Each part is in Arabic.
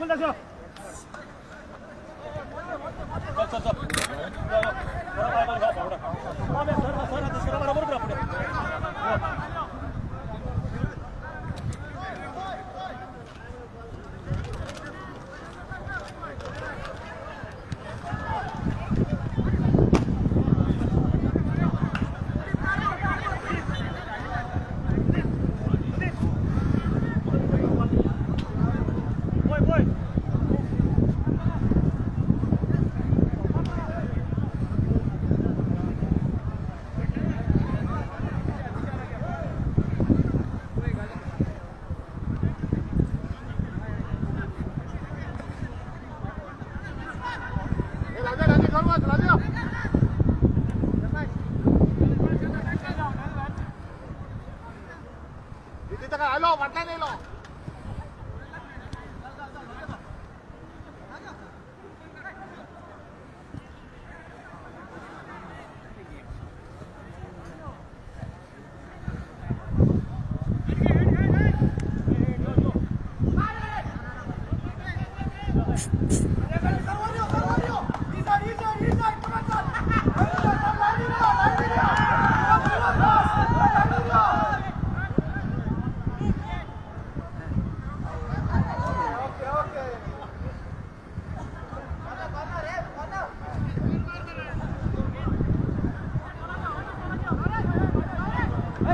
温大哥。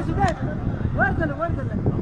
زبيد وردل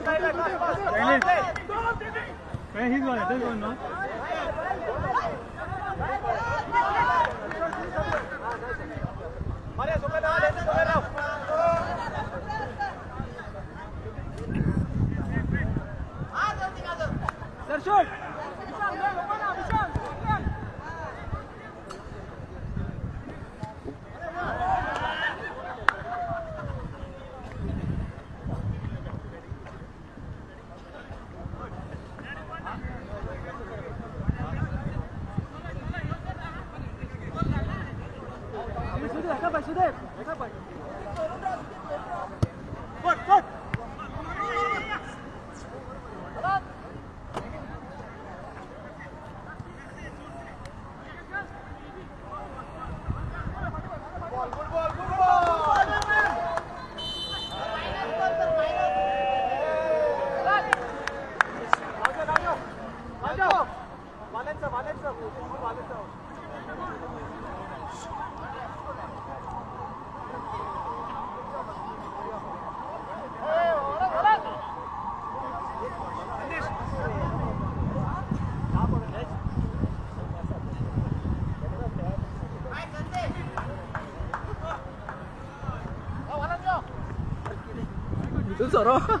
he's on it, this one, no? Maria, super down, super down. بصراحه